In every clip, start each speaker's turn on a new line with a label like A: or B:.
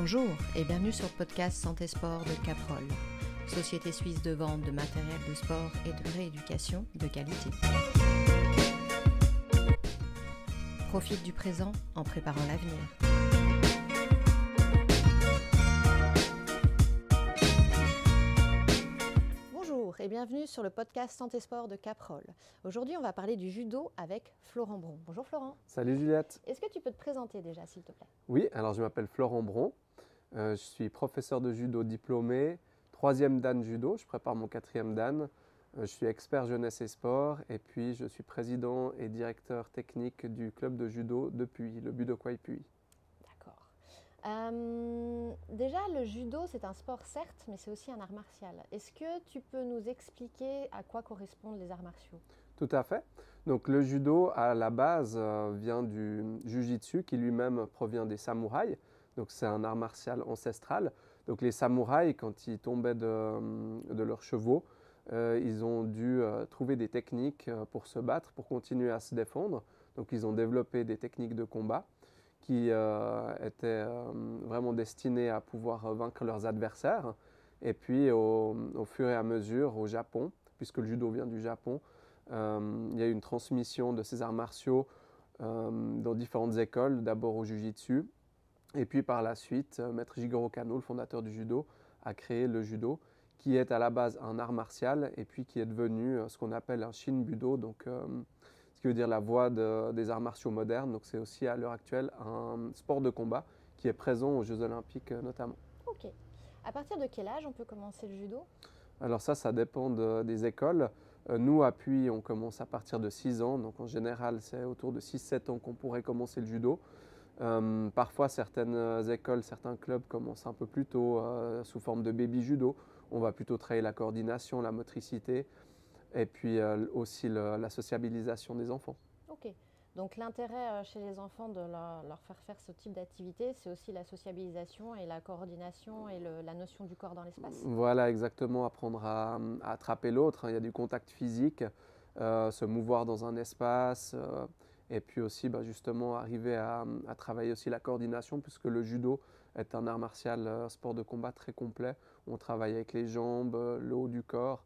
A: Bonjour et bienvenue sur le podcast Santé Sport de Caprol, société suisse de vente de matériel de sport et de rééducation de qualité. Profite du présent en préparant l'avenir. Bonjour et bienvenue sur le podcast Santé Sport de Caprol. Aujourd'hui, on va parler du judo avec Florent Bron. Bonjour Florent.
B: Salut Juliette.
A: Est-ce que tu peux te présenter déjà, s'il te plaît?
B: Oui, alors je m'appelle Florent Bron. Euh, je suis professeur de judo diplômé, troisième dan judo. Je prépare mon quatrième dan. Euh, je suis expert jeunesse et sport et puis je suis président et directeur technique du club de judo depuis le Budokwai Puy.
A: D'accord. Euh, déjà, le judo, c'est un sport, certes, mais c'est aussi un art martial. Est-ce que tu peux nous expliquer à quoi correspondent les arts martiaux?
B: Tout à fait. Donc le judo, à la base, vient du jujitsu qui lui-même provient des samouraïs. Donc c'est un art martial ancestral. Donc les samouraïs, quand ils tombaient de, de leurs chevaux, euh, ils ont dû euh, trouver des techniques euh, pour se battre, pour continuer à se défendre. Donc ils ont développé des techniques de combat qui étaient vraiment destinées à pouvoir vaincre leurs adversaires. Et puis au, au fur et à mesure, au Japon, puisque le judo vient du Japon, il y a eu une transmission de ces arts martiaux dans différentes écoles, d'abord au Jiu-Jitsu, et puis par la suite, euh, Maître Jigoro Kano, le fondateur du judo, a créé le judo, qui est à la base un art martial, et puis qui est devenu euh, ce qu'on appelle un Shin-Budo, donc euh, ce qui veut dire la voie de- des arts martiaux modernes. Donc c'est aussi à l'heure actuelle un sport de combat qui est présent aux Jeux Olympiques notamment.
A: Ok. À partir de quel âge on peut commencer le judo?
B: Alors ça, ça dépend de- des écoles. Nous, à Puy, on commence à partir de 6 ans. Donc en général, c'est autour de 6-7 ans qu'on pourrait commencer le judo. Euh, parfois, certaines euh, écoles, certains clubs commencent un peu plus tôt euh, sous forme de baby judo. On va plutôt travailler la coordination, la motricité et puis euh, aussi le- la sociabilisation des enfants.
A: Ok. Donc l'intérêt chez les enfants de leur, leur faire faire ce type d'activité, c'est aussi la sociabilisation et la coordination et le- la notion du corps dans l'espace.
B: Voilà, exactement, apprendre à, à attraper l'autre. hein. Il y a du contact physique, se mouvoir dans un espace, et puis aussi bah, justement arriver à, à travailler aussi la coordination, puisque le judo est un art martial, euh, sport de combat très complet. On travaille avec les jambes, euh, le haut du corps,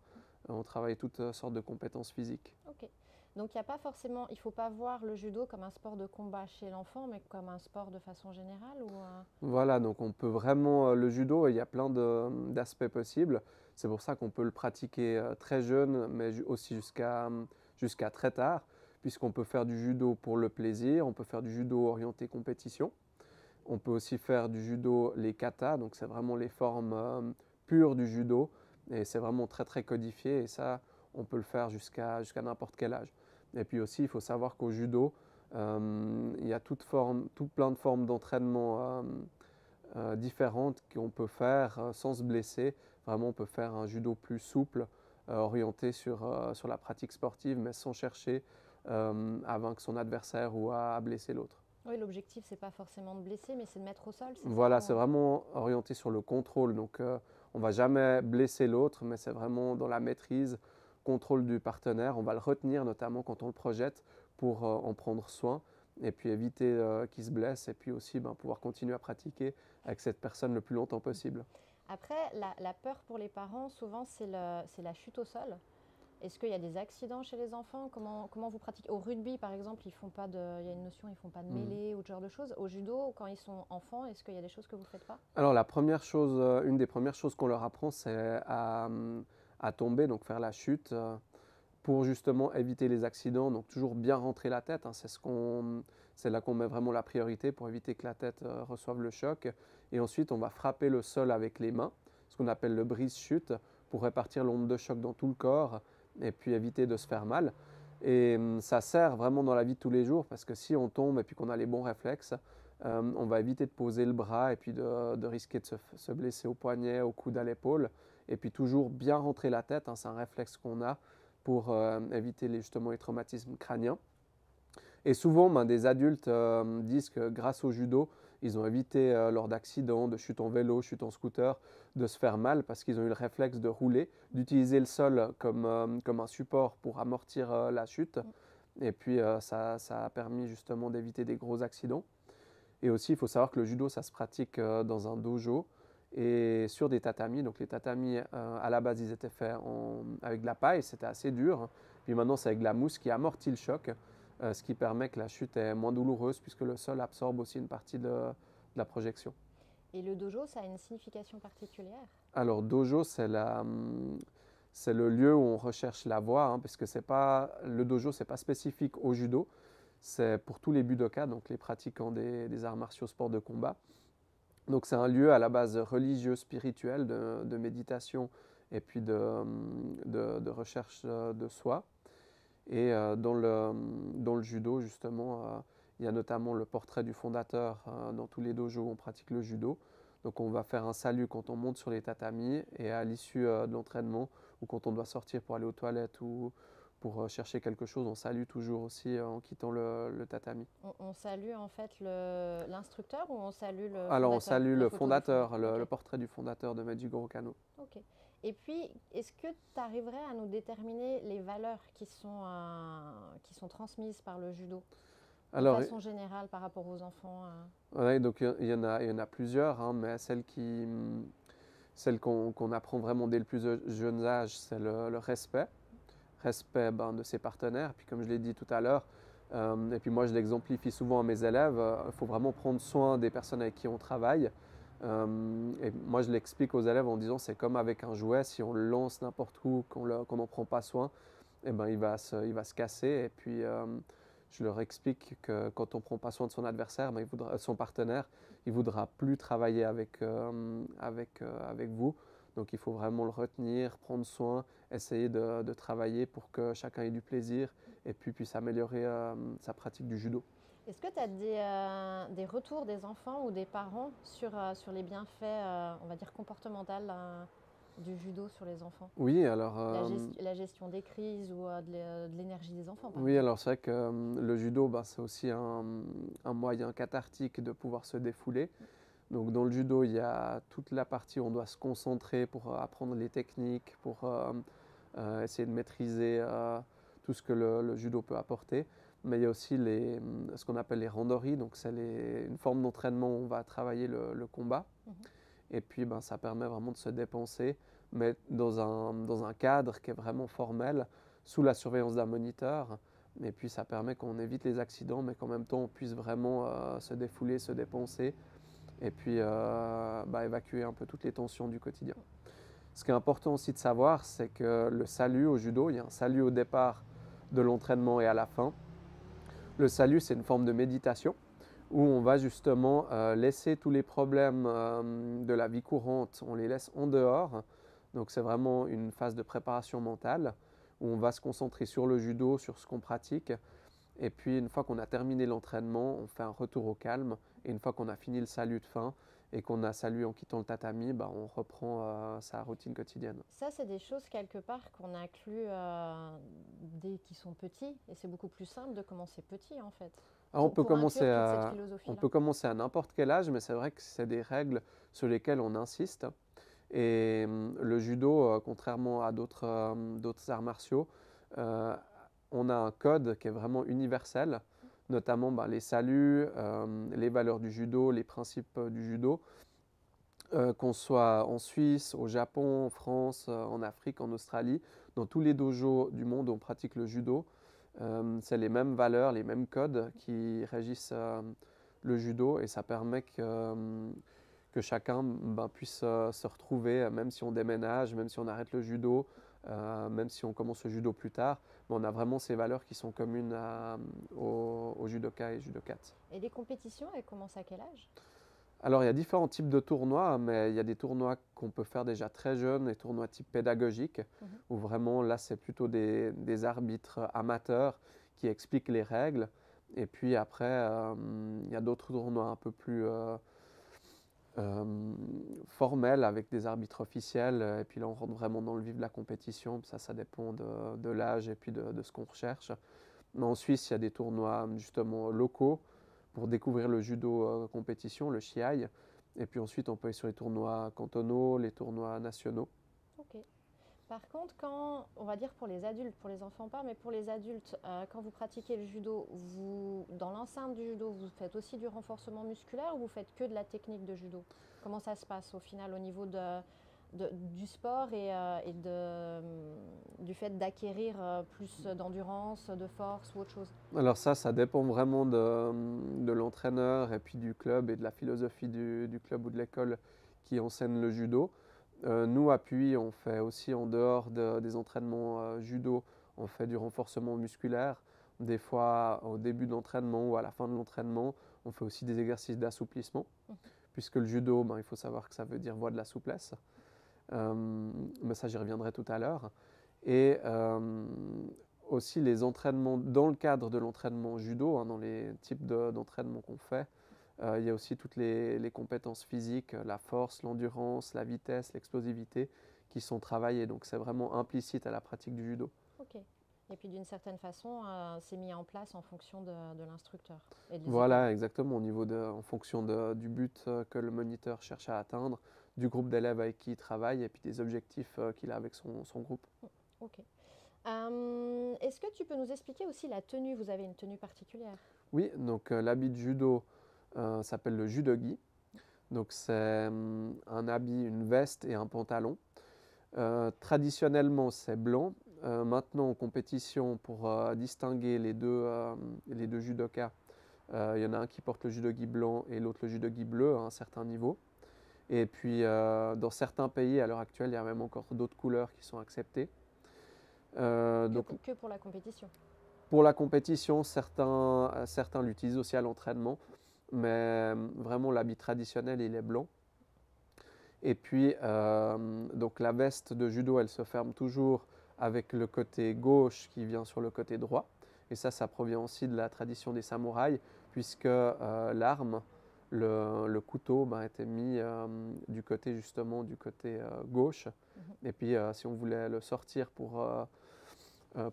B: euh, on travaille toutes sortes de compétences physiques.
A: Ok. Donc il a pas forcément, il faut pas voir le judo comme un sport de combat chez l'enfant, mais comme un sport de façon générale ou
B: Voilà, donc on peut vraiment, le judo, il y a plein d'aspects possibles. C'est pour ça qu'on peut le pratiquer très jeune, mais aussi jusqu'à jusqu'à très tard, puisqu'on peut faire du judo pour le plaisir, on peut faire du judo orienté compétition. On peut aussi faire du judo les kata, donc c'est vraiment les formes euh, pures du judo, et c'est vraiment très très codifié, et ça, on peut le faire jusqu'à n'importe quel âge. Et puis aussi, il faut savoir qu'au judo, euh, il y a toute forme, tout plein de formes d'entraînement euh, différentes qu'on peut faire sans se blesser. Vraiment, on peut faire un judo plus souple, orienté sur la pratique sportive, mais sans chercher euh, à vaincre son adversaire ou à, à blesser l'autre.
A: Oui, l'objectif c'est pas forcément de blesser, mais c'est de mettre au sol.
B: Voilà, c'est vraiment orienté sur le contrôle. Donc, euh, on va jamais blesser l'autre, mais c'est vraiment dans la maîtrise, contrôle du partenaire. On va le retenir, notamment quand on le projette, pour euh, en prendre soin et puis éviter euh, qu'il se blesse et puis aussi ben, pouvoir continuer à pratiquer avec cette personne le plus longtemps possible.
A: Après, la, la peur pour les parents, souvent, c'est la chute au sol. Est-ce qu'il y a des accidents chez les enfants? Comment, comment vous pratiquez? Au rugby, par exemple, ils font pas de, il y a une notion, ils font pas de
B: Mhm.
A: mêlée ou ce genre de choses. Au judo, quand ils sont enfants, est-ce qu'il y a des choses que vous faites pas?
B: Alors la première chose, euh, une des premières choses qu'on leur apprend, c'est à, à tomber, donc faire la chute, euh, pour justement éviter les accidents. Donc toujours bien rentrer la tête, hein, c'est ce qu'on, c'est là qu'on met vraiment la priorité pour éviter que la tête euh, reçoive le choc. Et ensuite, on va frapper le sol avec les mains, ce qu'on appelle le brise-chute, pour répartir l'onde de choc dans tout le corps et puis éviter de se faire mal. Et hum, ça sert vraiment dans la vie de tous les jours parce que si on tombe et puis qu'on a les bons réflexes, euh, on va éviter de poser le bras et puis de, de risquer de se, se blesser au poignet, au coude, à l'épaule. Et puis toujours bien rentrer la tête, hein, c'est un réflexe qu'on a pour euh, éviter les, justement les traumatismes crâniens. Et souvent, ben, des adultes euh, disent que grâce au judo, ils ont évité euh, lors d'accidents, de chutes en vélo, chutes en scooter, de se faire mal parce qu'ils ont eu le réflexe de rouler, d'utiliser le sol comme, euh, comme un support pour amortir euh, la chute. Et puis, ça, ça a permis justement d'éviter des gros accidents. Et aussi, il faut savoir que le judo, ça se pratique dans un dojo et sur des tatamis. Donc les tatamis, à la base, ils étaient faits avec de la paille, c'était assez dur. Puis maintenant, c'est avec de la mousse qui amortit le choc, ce qui permet que la chute est moins douloureuse puisque le sol absorbe aussi une partie de la projection.
A: Et le dojo, ça a une signification particulière?
B: Alors, dojo, c'est c'est le lieu où on recherche la voie, hein, parce que c'est pas le dojo, c'est pas spécifique au judo, c'est pour tous les budokas, donc les pratiquants des, arts martiaux, sports de combat. Donc c'est un lieu à la base religieux, spirituel, de, méditation et puis de, de, recherche de soi. Et euh, dans, le, dans le judo, justement, euh, il y a notamment le portrait du fondateur euh, dans tous les dojos où on pratique le judo. Donc on va faire un salut quand on monte sur les tatamis et à l'issue de l'entraînement ou quand on doit sortir pour aller aux toilettes ou pour chercher quelque chose, on salue toujours aussi en quittant le, tatami.
A: On, salue en fait l'instructeur ou on salue le
B: Alors on salue le fondateur, le, portrait du fondateur de Majigoro Kano.
A: Ok. Et puis, est-ce que tu arriverais à nous déterminer les valeurs qui sont, qui sont transmises par le judo? Alors, de façon générale par rapport aux enfants
B: euh? Donc il y, en a, il y en a plusieurs, hein, mais celle qui, celle qu'on apprend vraiment dès le plus jeune âge, c'est le, respect. Respect ben, de ses partenaires. Puis comme je l'ai dit tout à l'heure, euh, et puis moi je l'exemplifie souvent à mes élèves, euh, il faut vraiment prendre soin des personnes avec qui on travaille. Et moi je l'explique aux élèves en disant c'est comme avec un jouet, si on le lance n'importe où, qu'on n'en prend pas soin, eh ben, il, va se, il va se casser. Et puis je leur explique que quand on ne prend pas soin de son adversaire, ben, voudra, son partenaire, il ne voudra plus travailler avec, euh, avec, euh, avec vous. Donc il faut vraiment le retenir, prendre soin, essayer de, travailler pour que chacun ait du plaisir et puis puisse améliorer euh, sa pratique du judo.
A: Est-ce que tu as des, des, retours des enfants ou des parents sur, sur les bienfaits, on va dire, comportementaux du judo sur les enfants?
B: Oui, alors...
A: la, euh, gestion des crises ou euh, de l'énergie des enfants
B: Oui, alors c'est vrai que euh, le judo, bah, c'est aussi un, moyen cathartique de pouvoir se défouler. Donc dans le judo, il y a toute la partie où on doit se concentrer pour apprendre les techniques, pour essayer de maîtriser tout ce que le, judo peut apporter. Mais il y a aussi les, ce qu'on appelle les randori, donc c'est une forme d'entraînement où on va travailler le, combat. Mhm. Et puis, ben, ça permet vraiment de se dépenser, mais dans un, dans un cadre qui est vraiment formel, sous la surveillance d'un moniteur. Et puis, ça permet qu'on évite les accidents, mais qu'en même temps, on puisse vraiment euh, se défouler, se dépenser, et puis euh, bah, évacuer un peu toutes les tensions du quotidien. Ce qui est important aussi de savoir, c'est que le salut au judo, il y a un salut au départ de l'entraînement et à la fin. Le salut, c'est une forme de méditation où on va justement euh, laisser tous les problèmes euh, de la vie courante, on les laisse en dehors. Donc c'est vraiment une phase de préparation mentale où on va se concentrer sur le judo, sur ce qu'on pratique. Et puis une fois qu'on a terminé l'entraînement, on fait un retour au calme. Et une fois qu'on a fini le salut de fin et qu'on a salué en quittant le tatami, bah, on reprend euh, sa routine quotidienne.
A: Ça, c'est des choses quelque part qu'on inclut dès qu'ils sont petits. Et c'est beaucoup plus simple de commencer petit en fait
B: on, peut commencer à, on peut commencer à n'importe quel âge, mais c'est vrai que c'est des règles sur lesquelles on insiste. Et hum, le judo, euh, contrairement à d'autres d'autres arts martiaux, euh, on a un code qui est vraiment universel, notamment bah, les saluts, hum, les valeurs du judo, les principes euh, du judo. qu'on soit en Suisse, au Japon, en France, en Afrique, en Australie, dans tous les dojos du monde où on pratique le judo, euh, c'est les mêmes valeurs, les mêmes codes qui régissent euh, le judo et ça permet que, euh, que chacun ben, puisse se retrouver, même si on déménage, même si on arrête le judo, même si on commence le judo plus tard. Mais on a vraiment ces valeurs qui sont communes aux, aux judokas et judokates.
A: Et les compétitions, elles commencent à quel âge?
B: Alors, il y a différents types de tournois, mais il y a des tournois qu'on peut faire déjà très jeunes, des tournois type pédagogique, mhm. où vraiment, là, c'est plutôt des, arbitres amateurs qui expliquent les règles. Et puis après, euh, il y a d'autres tournois un peu plus euh, euh, formels avec des arbitres officiels. Et puis là, on rentre vraiment dans le vif de la compétition. Ça, ça dépend de, l'âge et puis de, ce qu'on recherche. Mais en Suisse, il y a des tournois justement locaux pour découvrir le judo euh, compétition, le shiai. Et puis ensuite, on peut aller sur les tournois cantonaux, les tournois nationaux.
A: Ok. Par contre, quand, on va dire pour les adultes, pour les enfants pas, mais pour les adultes, euh, quand vous pratiquez le judo, dans l'enceinte du judo, vous faites aussi du renforcement musculaire ou vous faites que de la technique de judo? Comment ça se passe au final au niveau du sport et, euh, de, du fait d'acquérir euh, plus d'endurance, de force ou autre chose?
B: Alors ça, ça dépend vraiment de, de l'entraîneur et puis du club et de la philosophie du club ou de l'école qui enseigne le judo. Euh, nous, à Puy, on fait aussi en dehors de- des entraînements euh, judo, on fait du renforcement musculaire. Des fois, au début de l'entraînement ou à la fin de l'entraînement, on fait aussi des exercices d'assouplissement. Puisque le judo, ben, il faut savoir que ça veut dire voie de la souplesse. Euh, mais ça, j'y reviendrai tout à l'heure. Et aussi les entraînements, dans le cadre de l'entraînement judo, hein, dans les types de- d'entraînement qu'on fait, euh, il y a aussi toutes les, les compétences physiques, la force, l'endurance, la vitesse, l'explosivité qui sont travaillées. Donc c'est vraiment implicite à la pratique du judo.
A: Ok. Et puis d'une certaine façon, euh, c'est mis en place en fonction de, de l'instructeur.
B: Voilà, exactement, au niveau de, en fonction de- du but euh, que le moniteur cherche à atteindre, du groupe d'élèves avec qui il travaille et puis des objectifs qu'il a avec son, son groupe.
A: Ok. Euh, Est-ce que tu peux nous expliquer aussi la tenue? Vous avez une tenue particulière?
B: Oui, donc euh, l'habit de judo euh, s'appelle le judogi. Donc c'est hum, un habit, une veste et un pantalon. Euh, traditionnellement, c'est blanc. Euh, maintenant, en compétition, pour distinguer les deux, les deux judokas, il y en a un qui porte le judogi blanc et l'autre le judogi bleu à un certain niveau. Et puis, dans certains pays, à l'heure actuelle, il y a même encore d'autres couleurs qui sont acceptées.
A: Que,
B: donc,
A: pour, que pour la compétition
B: pour la compétition, certains, certains l'utilisent aussi à l'entraînement, mais euh, vraiment l'habit traditionnel, il est blanc. Et puis, euh, donc la veste de judo, elle se ferme toujours avec le côté gauche qui vient sur le côté droit. Et ça, ça provient aussi de la tradition des samouraïs, puisque euh, l'arme, le, le couteau, ben, était mis euh, du côté justement du côté gauche.
A: Mhm.
B: Et puis, si on voulait le sortir pour,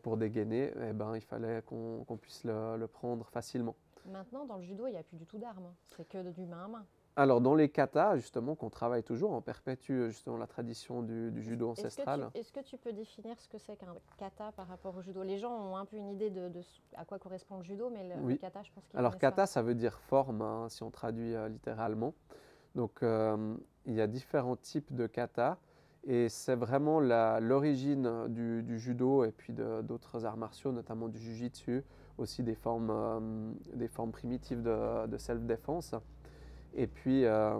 B: pour dégainer, eh ben, il fallait qu'on puisse le, le prendre facilement.
A: Maintenant, dans le judo, il n'y a plus du tout d'armes. C'est que du main à main.
B: Alors, dans les katas, justement, qu'on travaille toujours, on perpétue justement la tradition du, du judo
A: Est-ce que,
B: ancestral.
A: est-ce que tu peux définir ce que c'est qu'un kata par rapport au judo? Les gens ont un peu une idée de, de à quoi correspond le judo, mais le, le
B: Oui.
A: kata, je pense qu'ils
B: Alors, kata,
A: pas.
B: ça veut dire forme, hein, si on traduit euh, littéralement. Donc, euh, il y a différents types de kata. Et c'est vraiment l'origine du, du judo et puis d'autres arts martiaux, notamment du jujitsu, aussi des formes, euh, des formes primitives de, de self-défense. Et puis, euh,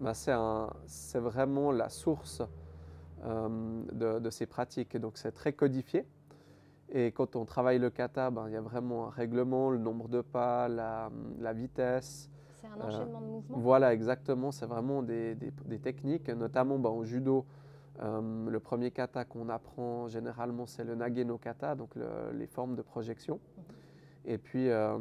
B: bah, c'est vraiment la source euh, de, de ces pratiques. Et donc, c'est très codifié. Et quand on travaille le kata, ben, il y a vraiment un règlement, le nombre de pas, la, la vitesse.
A: C'est un enchaînement de mouvements
B: Voilà, exactement. C'est vraiment des, des- des techniques, notamment ben, au judo. euh, le premier kata qu'on apprend généralement, c'est le nage no kata, donc le- les formes de projection. Et puis, euh,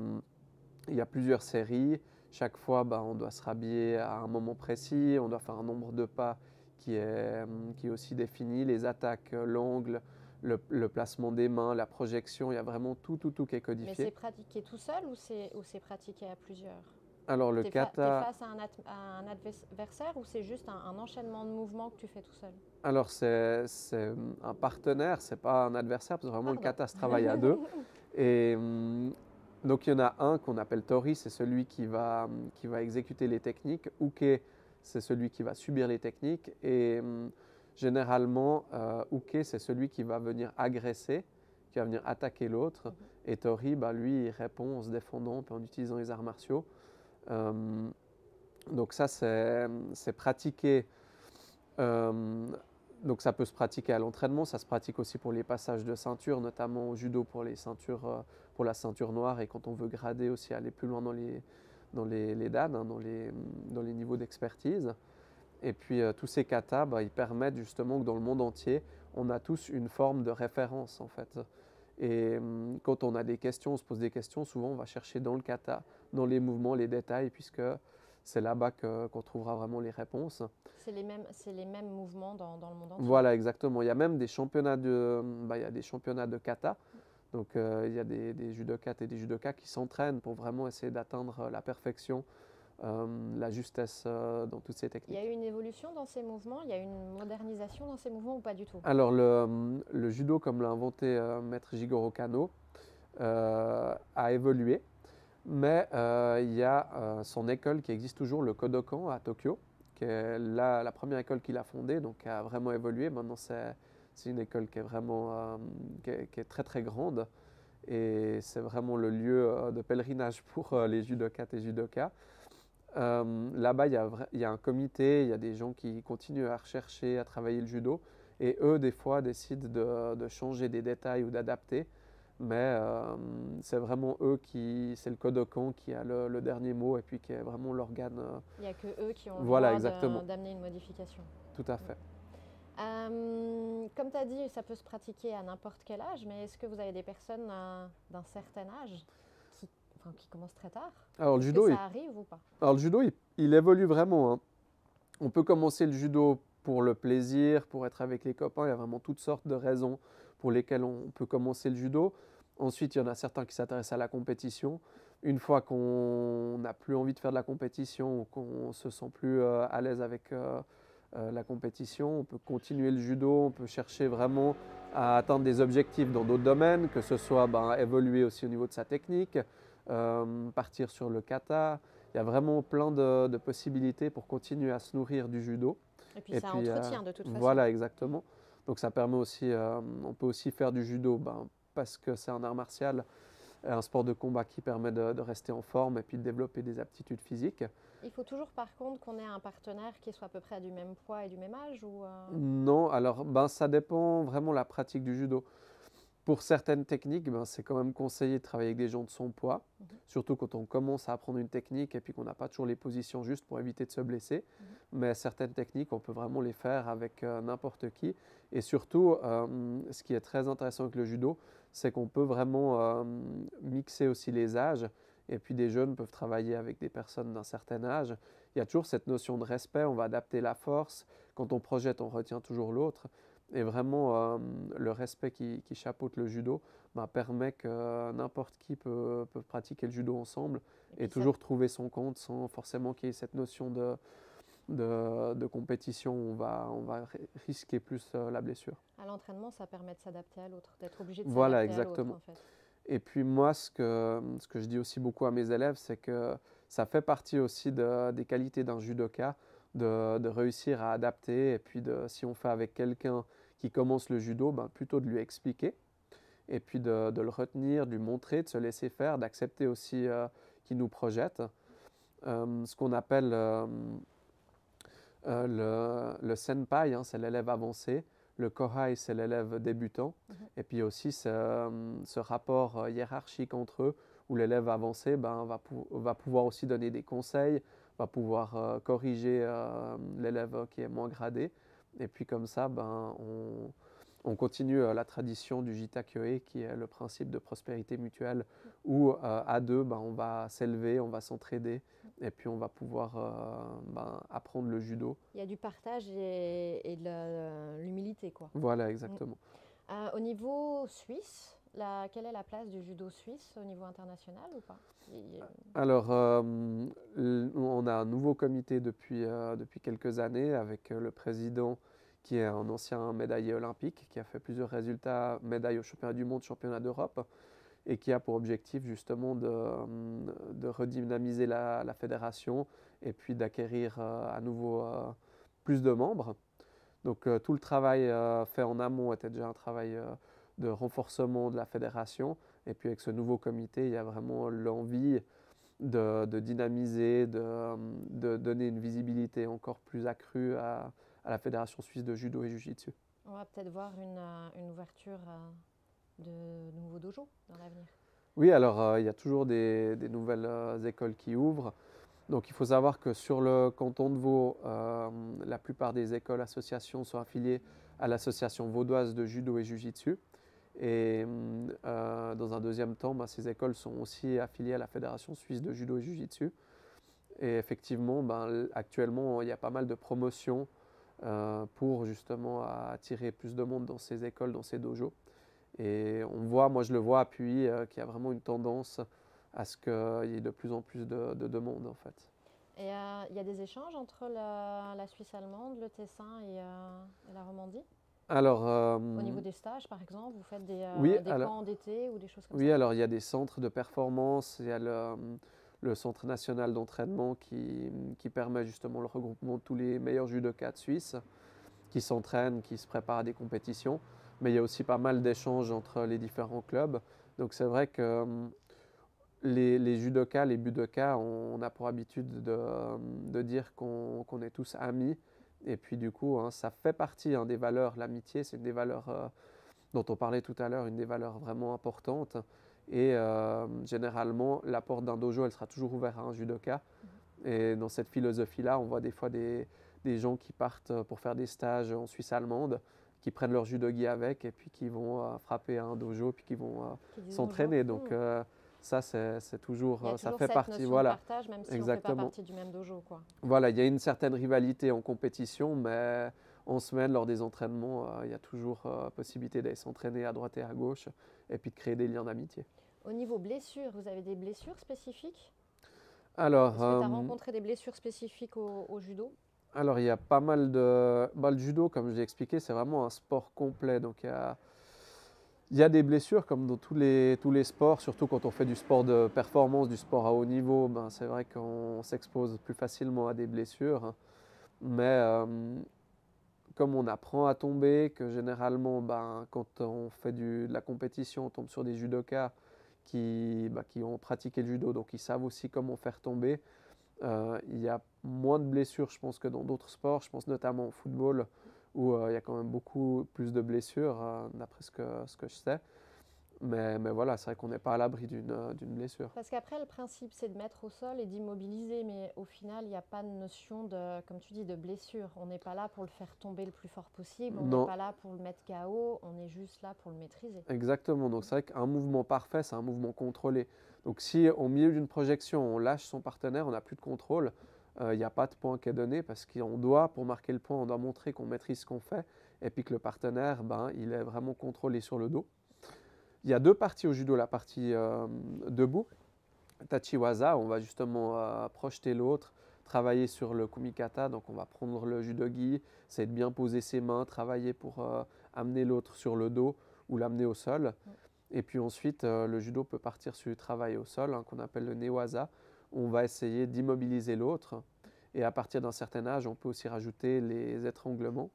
B: il y a plusieurs séries. Chaque fois, ben, on doit se rhabiller à un moment précis, on doit faire un nombre de pas qui est, euh, qui est aussi défini, les attaques, euh, l'angle, le, le placement des mains, la projection, il y a vraiment tout, tout, tout qui est
A: Mais c'est
B: codifié.
A: pratiqué tout seul ou c'est, ou c'est pratiqué à plusieurs?
B: Alors, le
A: T'es fa- t'es
B: kata.
A: face à un, at- à un adversaire ou c'est juste un, un enchaînement de mouvements que tu fais tout seul?
B: Alors, c'est c'est un partenaire, c'est pas un adversaire, parce que vraiment, le
A: Pardon.
B: kata se travaille à deux. Et hum, donc, il y en a un qu'on appelle Tori, c'est celui qui va, hum, qui va exécuter les techniques. Uke, c'est celui qui va subir les techniques. Et hum, généralement, euh, Uke, c'est celui qui va venir agresser, qui va venir attaquer l'autre. Et Tori, bah, lui, il répond en se défendant, puis en utilisant les arts martiaux. Donc ça, c'est c'est pratiqué. euh, donc ça peut se pratiquer à l'entraînement, ça se pratique aussi pour les passages de ceinture, notamment au judo pour euh, la ceinture noire et quand on veut grader aussi aller plus loin dans les dans les dan, hein, dans les dans les niveaux d'expertise. Et puis euh, tous ces katas, bah, ils permettent justement que dans le monde entier, on a tous une forme de référence en fait. Et hum, quand on a des questions, on se pose des questions, souvent on va chercher dans le kata, dans les mouvements, les détails, puisque c'est là-bas qu'on trouvera vraiment les réponses.
A: C'est les mêmes, c'est les mêmes mouvements dans, dans le monde entier.
B: Voilà, exactement. Il y a même des championnats de, bah, il y a des championnats de kata. Donc euh, il y a des, des judokas et des judokas qui s'entraînent pour vraiment essayer d'atteindre euh, la perfection la justesse dans toutes ces techniques.
A: Il y a eu une évolution dans ces mouvements? Il y a eu une modernisation dans ces mouvements ou pas du tout?
B: Alors le, le, judo, comme l'a inventé Maître Jigoro Kano, a évolué. Mais il y a son école qui existe toujours, le Kodokan à Tokyo, qui est la, première école qu'il a fondée, donc qui a vraiment évolué. Maintenant, c'est une école qui est vraiment qui est, très très grande et c'est vraiment le lieu euh, de pèlerinage pour euh, les judokas et judokas. Euh, là-bas, il y, a un comité, il y a des gens qui continuent à rechercher, à travailler le judo, et eux, des fois, décident de, de changer des détails ou d'adapter. Mais c'est vraiment eux qui, c'est le Kodokan qui a le, dernier mot et puis qui est vraiment l'organe.
A: il n'y a que eux qui ont le voilà, droit d'amener une modification.
B: Tout à fait.
A: Euh, comme tu as dit, ça peut se pratiquer à n'importe quel âge, mais est-ce que vous avez des personnes euh, d'un certain âge qui, enfin, qui, commencent très tard?
B: Alors le judo,
A: ça arrive ou pas?
B: Alors le judo, il, évolue vraiment. Hein. On peut commencer le judo pour le plaisir, pour être avec les copains. Il y a vraiment toutes sortes de raisons pour lesquelles on peut commencer le judo. Ensuite, il y en a certains qui s'intéressent à la compétition. Une fois qu'on n'a plus envie de faire de la compétition ou qu'on se sent plus euh, à l'aise avec euh, la compétition, on peut continuer le judo, on peut chercher vraiment à atteindre des objectifs dans d'autres domaines, que ce soit ben, évoluer aussi au niveau de sa technique, euh, partir sur le kata. Il y a vraiment plein de, possibilités pour continuer à se nourrir du judo.
A: Et puis ça entretient de toute façon.
B: Voilà, exactement. Donc ça permet aussi, euh, on peut aussi faire du judo ben, parce que c'est un art martial, un sport de combat qui permet de, rester en forme et puis de développer des aptitudes physiques.
A: Il faut toujours par contre qu'on ait un partenaire qui soit à peu près du même poids et du même âge ou euh?
B: Non, alors ben, ça dépend vraiment de la pratique du judo. Pour certaines techniques, ben, c'est quand même conseillé de travailler avec des gens de son poids, mhm. surtout quand on commence à apprendre une technique et puis qu'on n'a pas toujours les positions justes pour éviter de se blesser. Mhm. Mais certaines techniques, on peut vraiment les faire avec euh, n'importe qui. Et surtout, euh, ce qui est très intéressant avec le judo, c'est qu'on peut vraiment euh, mixer aussi les âges. Et puis des jeunes peuvent travailler avec des personnes d'un certain âge. Il y a toujours cette notion de respect, on va adapter la force. Quand on projette, on retient toujours l'autre. Et vraiment, euh, le respect qui, chapeaute le judo bah, permet que n'importe qui peut, pratiquer le judo ensemble et, toujours trouver son compte sans forcément qu'il y ait cette notion de, de, compétition où on va, on va risquer plus euh, la blessure.
A: À l'entraînement, ça permet de s'adapter à l'autre, d'être obligé de
B: voilà,
A: s'adapter
B: exactement.
A: à l'autre. En fait.
B: Et puis moi, ce que, ce que je dis aussi beaucoup à mes élèves, c'est que ça fait partie aussi de, des qualités d'un judoka de, de, réussir à adapter. Et puis de, si on fait avec quelqu'un qui commence le judo, ben, plutôt de lui expliquer. Et puis de, de, le retenir, de lui montrer, de se laisser faire, d'accepter aussi euh, qu'il nous projette. Euh, ce qu'on appelle euh, le, senpai, hein, c'est l'élève avancé. Le kohai, c'est l'élève débutant. Mhm. Et puis aussi ce, ce rapport euh, hiérarchique entre eux, où l'élève avancé ben, va, va, pouvoir aussi donner des conseils, va pouvoir euh, corriger l'élève qui est moins gradé. Et puis comme ça, ben, on, on continue euh, la tradition du Jita Kyoe, qui est le principe de prospérité mutuelle, où euh, à deux, ben, on va s'élever, on va s'entraider, et puis on va pouvoir euh, ben, apprendre le judo.
A: Il y a du partage et, de l'humilité, quoi.
B: Voilà, exactement.
A: au niveau suisse, quelle est la place du judo suisse au niveau international ou pas?
B: Alors, on a un nouveau comité depuis, depuis quelques années avec le président qui est un ancien médaillé olympique, qui a fait plusieurs résultats, médailles au championnat du monde, championnat d'Europe, et qui a pour objectif justement de, redynamiser la, fédération et puis d'acquérir euh, à nouveau euh, plus de membres. Donc euh, tout le travail fait en amont était déjà un travail de renforcement de la fédération, et puis avec ce nouveau comité, il y a vraiment l'envie de, de, dynamiser, de, de, donner une visibilité encore plus accrue à, à la Fédération suisse de judo et jiu-jitsu.
A: On va peut-être voir une, euh, une ouverture euh, de nouveaux dojos dans l'avenir.
B: Oui, alors euh, il y a toujours des, des nouvelles écoles qui ouvrent. Donc il faut savoir que sur le canton de Vaud, la plupart des écoles associations sont affiliées à l'association vaudoise de judo et jiu-jitsu. Et dans un deuxième temps, bah, ces écoles sont aussi affiliées à la Fédération suisse de judo et jiu-jitsu. Et effectivement, ben, actuellement, il y a pas mal de promotions euh, pour justement attirer plus de monde dans ces écoles, dans ces dojos. Et on voit, moi je le vois appuyé, euh, qu'il y a vraiment une tendance à ce qu'il y ait de plus en plus de, de demandes en fait.
A: Et euh, il y a des échanges entre la, Suisse allemande, le Tessin et, euh, et la Romandie?
B: Alors, euh,
A: Au niveau des stages, par exemple, vous faites des, euh,
B: Oui,
A: des
B: alors-
A: camps d'été ou des choses comme
B: oui,
A: ça?
B: alors il y a des centres de performance, il y a le, le Centre national d'entraînement qui, qui permet justement le regroupement de tous les meilleurs judokas de Suisse qui s'entraînent, qui se préparent à des compétitions. Mais il y a aussi pas mal d'échanges entre les différents clubs. Donc c'est vrai que les, les judokas, les budokas, on, on a pour habitude de, de dire qu'on qu'on est tous amis. Et puis du coup, hein, ça fait partie hein, des valeurs. L'amitié, c'est une des valeurs euh, dont on parlait tout à l'heure, une des valeurs vraiment importantes. Et euh, généralement, la porte d'un dojo, elle sera toujours ouverte à un judoka. Et dans cette philosophie-là, on voit des fois des, des gens qui partent euh, pour faire des stages en Suisse allemande, qui prennent leur judogi avec et puis qui vont euh, frapper à un dojo, puis qui vont s'entraîner. Donc ça, c'est toujours,
A: Il y a
B: euh, ça
A: toujours
B: fait
A: cette
B: partie.
A: notion
B: Voilà.
A: de partage, même si on ne
B: Exactement.
A: fait pas partie du même dojo. Quoi.
B: Voilà, il y a une certaine rivalité en compétition, mais en semaine, lors des entraînements, euh, il y a toujours euh, possibilité d'aller s'entraîner à droite et à gauche et puis de créer des liens d'amitié.
A: Au niveau blessures, vous avez des blessures spécifiques?
B: Alors,
A: Est-ce que tu as rencontré des blessures spécifiques au, au judo?
B: Alors, il y a pas mal de. bah, le judo, comme je l'ai expliqué, c'est vraiment un sport complet. Donc, il y a, il y a des blessures, comme dans tous les, tous les sports, surtout quand on fait du sport de performance, du sport à haut niveau. Ben, c'est vrai qu'on s'expose plus facilement à des blessures. Mais euh, comme on apprend à tomber, que généralement, ben, quand on fait du- de la compétition, on tombe sur des judokas qui, bah, qui ont pratiqué le judo, donc ils savent aussi comment faire tomber. Euh, il y a moins de blessures, je pense, que dans d'autres sports. Je pense notamment au football, où euh, il y a quand même beaucoup plus de blessures, euh, d'après ce que, ce que je sais. Mais, mais voilà, c'est vrai qu'on n'est pas à l'abri d'une euh, d'une blessure.
A: Parce qu'après, le principe, c'est de mettre au sol et d'immobiliser, mais au final, il n'y a pas de notion de, comme tu dis, de blessure. On n'est pas là pour le faire tomber le plus fort possible, on n'est pas là pour le mettre KO, on est juste là pour le maîtriser.
B: Exactement, donc c'est vrai qu'un mouvement parfait, c'est un mouvement contrôlé. Donc si au milieu d'une projection, on lâche son partenaire, on n'a plus de contrôle, il n'y a pas de point qui est donné parce qu'on doit, pour marquer le point, on doit montrer qu'on maîtrise ce qu'on fait et puis que le partenaire, ben, il est vraiment contrôlé sur le dos. Il y a deux parties au judo, la partie euh, debout, tachiwaza, on va justement euh, projeter l'autre, travailler sur le kumikata, donc on va prendre le judogi, c'est de bien poser ses mains, travailler pour euh, amener l'autre sur le dos ou l'amener au sol. Et puis ensuite, euh, le judo peut partir sur du travail au sol, hein, qu'on appelle le newaza. On va essayer d'immobiliser l'autre. Et à partir d'un certain âge, on peut aussi rajouter les étranglements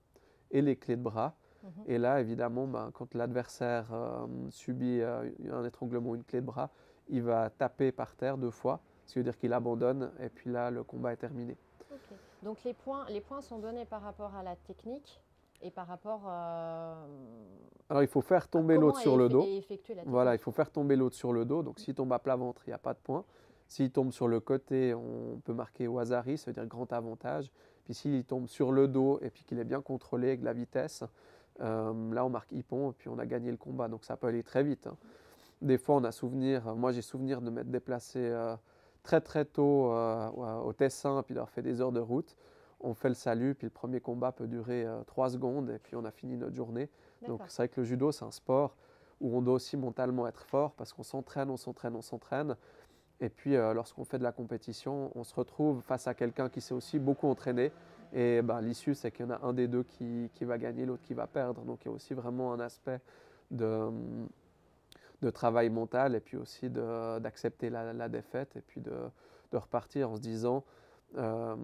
B: et les clés de bras.
A: Mhm.
B: Et là, évidemment, ben, quand l'adversaire euh, subit euh, un étranglement ou une clé de bras, il va taper par terre deux fois, ce qui veut dire qu'il abandonne, et puis là, le combat est terminé.
A: Donc les points, les points sont donnés par rapport à la technique et par rapport euh,
B: Alors, il faut faire tomber l'autre sur le dos. Voilà, il faut faire tomber l'autre sur le dos. Donc, s'il tombe à plat ventre, il n'y a pas de point. S'il tombe sur le côté, on peut marquer Wazari, ça veut dire grand avantage. Puis s'il tombe sur le dos et puis qu'il est bien contrôlé avec de la vitesse, euh, là on marque Ippon et puis on a gagné le combat. Donc ça peut aller très vite. hein. Des fois, on a souvenir, moi j'ai souvenir de m'être déplacé euh, très très tôt euh, au Tessin, puis d'avoir fait des heures de route. On fait le salut, puis le premier combat peut durer euh, trois secondes et puis on a fini notre journée. Donc c'est vrai que le judo, c'est un sport où on doit aussi mentalement être fort parce qu'on s'entraîne, on s'entraîne, on s'entraîne. Et puis euh, lorsqu'on fait de la compétition, on se retrouve face à quelqu'un qui s'est aussi beaucoup entraîné. Et ben, l'issue, c'est qu'il y en a un des deux qui, qui va gagner, l'autre qui va perdre. Donc il y a aussi vraiment un aspect de, de travail mental et puis aussi d'accepter la, la défaite et puis de, de repartir en se disant, euh,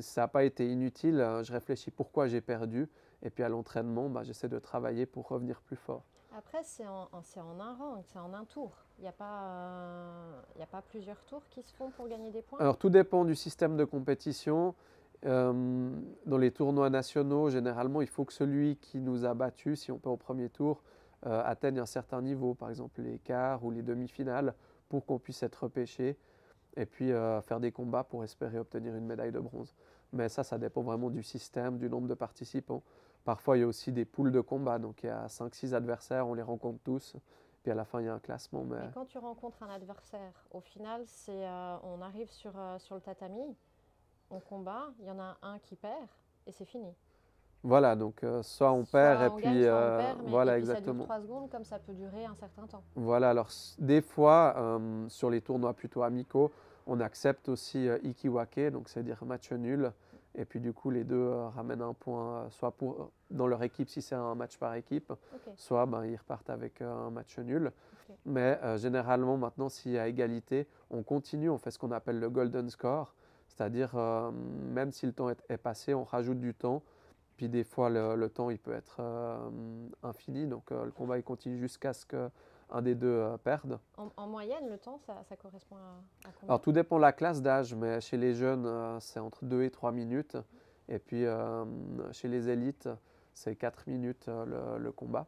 B: ça n'a pas été inutile, hein, je réfléchis pourquoi j'ai perdu. Et puis à l'entraînement, bah, j'essaie de travailler pour revenir plus fort.
A: Après, c'est en, en un round, c'est en un tour. Il n'y a, pas, euh, a pas plusieurs tours qui se font pour gagner des points?
B: Alors tout dépend du système de compétition. Euh, dans les tournois nationaux, généralement, il faut que celui qui nous a battus, si on peut au premier tour, euh, atteigne un certain niveau, par exemple les quarts ou les demi-finales, pour qu'on puisse être repêché et puis faire des combats pour espérer obtenir une médaille de bronze. Mais ça, ça dépend vraiment du système, du nombre de participants. Parfois, il y a aussi des poules de combat, donc il y a 5-6 adversaires, on les rencontre tous, puis à la fin, il y a un classement. Mais...
A: Et quand tu rencontres un adversaire, au final, c'est euh, on arrive sur, euh, sur le tatami, on combat, il y en a un qui perd et c'est fini.
B: Voilà, donc euh, soit on
A: Soit
B: perd et
A: on
B: puis
A: gagne, soit on perd, mais-
B: voilà
A: et puis
B: exactement.
A: Ça dure 3 secondes, comme ça peut durer un certain temps.
B: Voilà, alors des fois, sur les tournois plutôt amicaux, On accepte aussi ikiwake, donc c'est-à-dire match nul. Et puis du coup, les deux ramènent un point, soit pour, dans leur équipe si c'est un match par équipe, soit ben, ils repartent avec un match nul. Mais généralement, maintenant, s'il y a égalité, on continue, on fait ce qu'on appelle le golden score. C'est-à-dire, même si le temps est, passé, on rajoute du temps. Puis des fois, le, temps, il peut être infini. Donc le combat, il continue jusqu'à ce que un des deux euh, perdent.
A: En, moyenne, le temps, ça, correspond à, combien?
B: Alors, tout dépend de la classe d'âge, mais chez les jeunes, euh, c'est entre 2 et 3 minutes. Et puis, euh, chez les élites, c'est 4 minutes le, combat.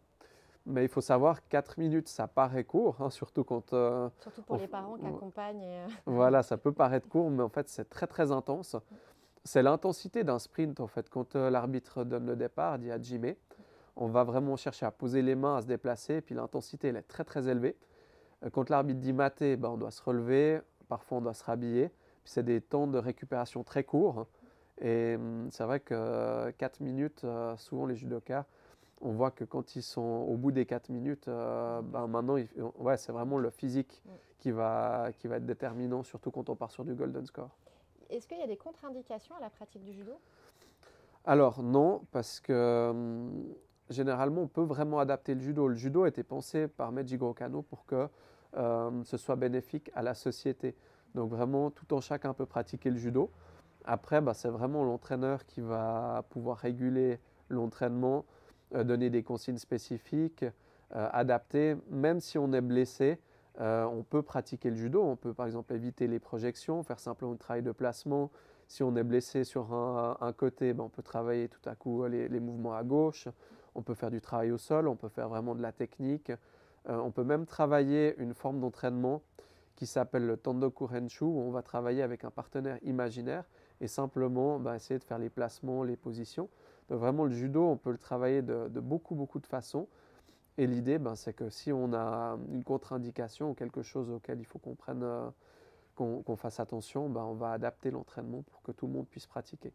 B: Mais il faut savoir, 4 minutes, ça paraît court, hein, surtout quand...
A: surtout pour les parents qui accompagnent.
B: voilà, ça peut paraître court, mais en fait, c'est très, très intense. C'est l'intensité d'un sprint, en fait. Quand l'arbitre donne le départ, dit à Jimé, on va vraiment chercher à poser les mains, à se déplacer, puis l'intensité elle est très très élevée. Euh, quand l'arbitre dit mater, ben, on doit se relever, parfois on doit se rhabiller, puis c'est des temps de récupération très courts. Et hum, c'est vrai que 4 minutes, euh, souvent les judokas, on voit que quand ils sont au bout des 4 minutes, euh, ben maintenant, ouais, c'est vraiment le physique qui va, qui va être déterminant, surtout quand on part sur du golden score.
A: Est-ce qu'il y a des contre-indications à la pratique du judo?
B: Alors non, parce que hum, généralement, on peut vraiment adapter le judo. Le judo a été pensé par Mejigoro Kano pour que euh, ce soit bénéfique à la société. Donc vraiment, tout en chacun peut pratiquer le judo. Après, bah, c'est vraiment l'entraîneur qui va pouvoir réguler l'entraînement, euh, donner des consignes spécifiques, euh, adapter. Même si on est blessé, on peut pratiquer le judo. On peut par exemple éviter les projections, faire simplement un travail de placement. Si on est blessé sur un, côté, bah, on peut travailler tout à coup les mouvements à gauche on peut faire du travail au sol, on peut faire vraiment de la technique. Euh, on peut même travailler une forme d'entraînement qui s'appelle le Tandoku Renshu, où on va travailler avec un partenaire imaginaire et simplement bah, essayer de faire les placements, les positions. Vraiment, le judo, on peut le travailler de, beaucoup, beaucoup de façons. Et l'idée, ben, c'est que si on a une contre-indication ou quelque chose auquel il faut qu'on prenne, euh, qu'on fasse attention, ben, on va adapter l'entraînement pour que tout le monde puisse pratiquer.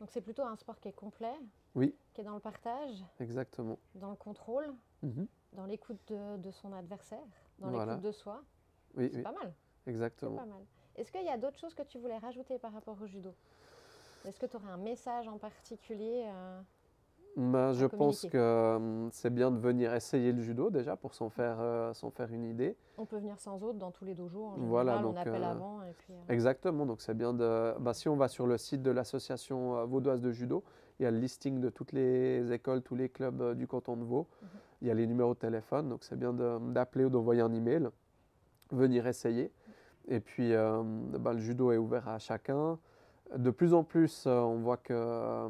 A: Donc c'est plutôt un sport qui est complet,
B: oui.
A: qui est dans le partage,
B: exactement,
A: dans le contrôle, mhm. dans l'écoute de, son adversaire, dans l'écoute de soi.
B: Oui,
A: c'est pas mal.
B: Exactement.
A: Pas mal. Est-ce qu'il y a d'autres choses que tu voulais rajouter par rapport au judo? Est-ce que tu aurais un message en particulier euh,
B: ben, je pense que hum, c'est bien de venir essayer le judo déjà pour s'en faire, euh, faire une idée.
A: On peut venir sans autre dans tous les. En général, voilà, donc, on appelle euh, avant. Et puis,
B: euh, Exactement, donc c'est bien de. Ben, si on va sur le site de l'association vaudoise de judo, il y a le listing de toutes les écoles, tous les clubs du canton de Vaud. Mhm. Il y a les numéros de téléphone, donc c'est bien d'appeler ou d'envoyer un email, venir essayer. Et puis ben, le judo est ouvert à chacun. De plus en plus, on voit que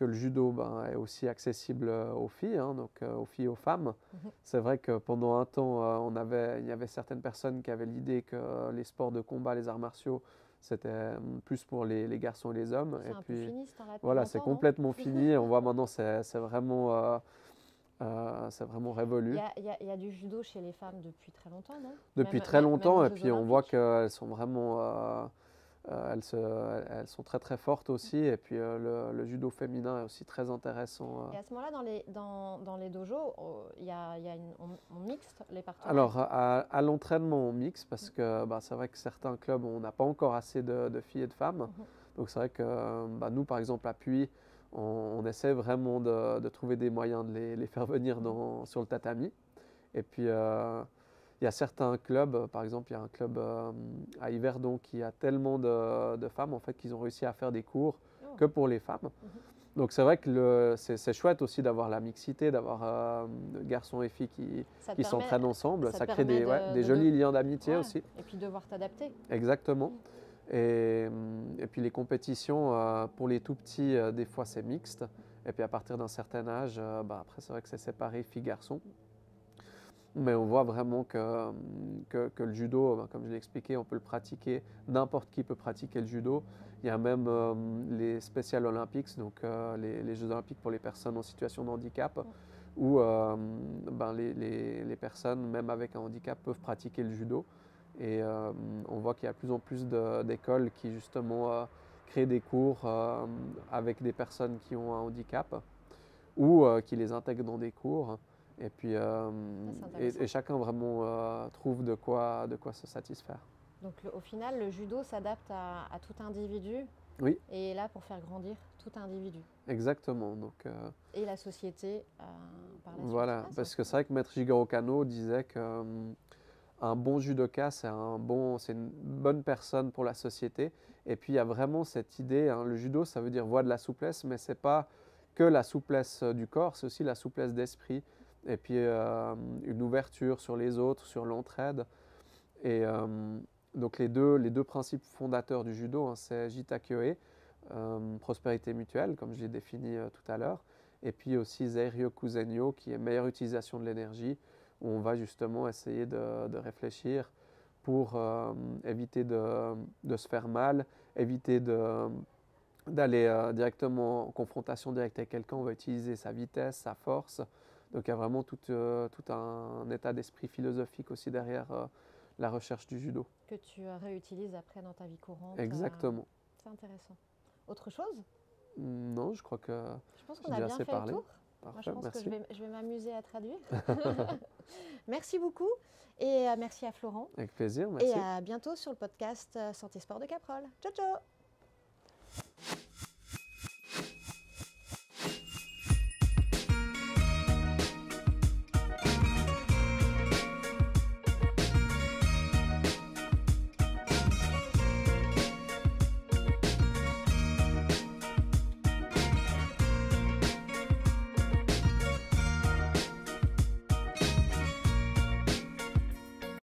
B: que le judo ben, est aussi accessible euh, aux filles, hein, donc euh, aux filles et aux femmes. Mhm. C'est vrai que pendant un temps, euh, on avait, il y avait certaines personnes qui avaient l'idée que les sports de combat, les arts martiaux, c'était plus pour les, les, garçons et les hommes.
A: Et puis fini,
B: voilà, c'est complètement fini. on voit maintenant, c'est vraiment. c'est vraiment révolu.
A: Il y, y, a du judo chez les femmes depuis très longtemps, non?
B: Depuis très longtemps, et puis on voit qu'elles sont vraiment euh, elles, elles, sont très très fortes aussi et puis euh, le, judo féminin est aussi très intéressant.
A: Euh. Et à ce moment-là, dans les, dans, dans les dojos, il y a, y a une, on, mixte les partenaires?
B: Alors à, l'entraînement, on mixe parce que bah, c'est vrai que certains clubs, on n'a pas encore assez de, filles et de femmes. Mhm. Donc c'est vrai que bah, nous, par exemple, à Puy, on, essaie vraiment de, de, trouver des moyens de les, les faire venir dans, sur le tatami. Et puis il y a certains clubs, euh, par exemple, il y a un club euh, à Yverdon qui a tellement de, femmes en fait qu'ils ont réussi à faire des cours oh. que pour les femmes. Mhm. Donc c'est vrai que c'est chouette aussi d'avoir la mixité, d'avoir euh, garçons et filles qui, qui s'entraînent ensemble. Ça, crée des, des jolis liens d'amitié aussi.
A: Et puis devoir t'adapter.
B: Exactement. Et, et, puis les compétitions, pour les tout petits, des fois c'est mixte. Et puis à partir d'un certain âge, bah, après c'est vrai que c'est séparé filles-garçons. Mais on voit vraiment que, que, le judo, ben, comme je l'ai expliqué, on peut le pratiquer, n'importe qui peut pratiquer le judo. Il y a même euh, les Special Olympics, donc euh, les, Jeux olympiques pour les personnes en situation de handicap, où euh, ben, les, les, personnes, même avec un handicap, peuvent pratiquer le judo. Et on voit qu'il y a de plus en plus d'écoles qui justement créent des cours avec des personnes qui ont un handicap ou qui les intègrent dans des cours. Et puis, euh, et, chacun vraiment euh, trouve de quoi, de quoi se satisfaire.
A: Donc le- au final, le judo s'adapte à, à tout individu.
B: Oui.
A: Et est là pour faire grandir tout individu.
B: Exactement. Donc, euh,
A: Et la société par la.
B: Voilà, parce que c'est vrai que Maître Jigoro Kano disait que un bon judoka, c'est un bon, c'est une bonne personne pour la société. Et puis il y a vraiment cette idée, hein, le judo, ça veut dire voie de la souplesse, mais c'est pas que la souplesse du corps, c'est aussi la souplesse d'esprit. Et puis euh, une ouverture sur les autres, sur l'entraide. Et euh, donc les deux, les deux principes fondateurs du judo, hein, c'est Jita Kyoe, euh, prospérité mutuelle, comme je l'ai défini euh, tout à l'heure, et puis aussi Zeirio Kuzenyo, qui est meilleure utilisation de l'énergie, où on va justement essayer de, de réfléchir pour éviter de, de se faire mal, éviter d'aller directement en confrontation directe avec quelqu'un, on va utiliser sa vitesse, sa force. Donc il y a vraiment tout, euh, tout un, état d'esprit philosophique aussi derrière euh, la recherche du judo.
A: Que tu réutilises après dans ta vie courante. euh,
B: Exactement.
A: c'est intéressant. Autre chose?
B: Non, je crois que...
A: Je pense qu'on a bien
B: assez
A: fait
B: parlé.
A: le tour. Moi, je pense
B: merci.
A: que je vais, je vais m'amuser à traduire. merci beaucoup et merci à Florent.
B: Avec plaisir, merci.
A: Et à bientôt sur le podcast Santé Sport de Caprol. Ciao, ciao